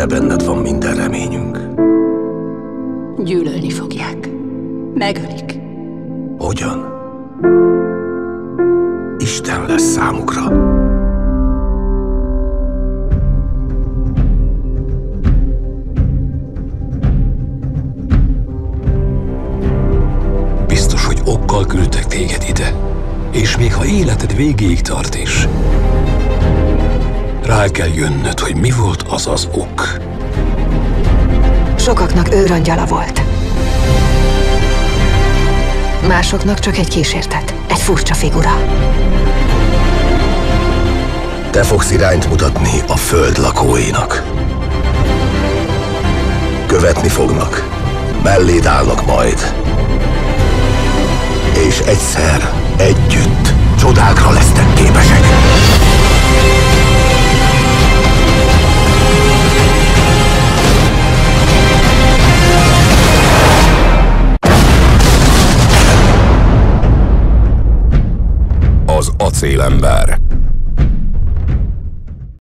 Te benned van minden reményünk. Gyűlölni fogják. Megölik. Hogyan? Isten lesz számukra. Biztos, hogy okkal küldtek téged ide. És még ha életed végéig tart is, rá kell jönnöd, hogy mi volt az az ok. Sokaknak őrangyala volt. Másoknak csak egy kísértet. Egy furcsa figura. Te fogsz irányt mutatni a föld lakóinak. Követni fognak, melléd állnak majd. És egyszer, együtt, csodákra acélember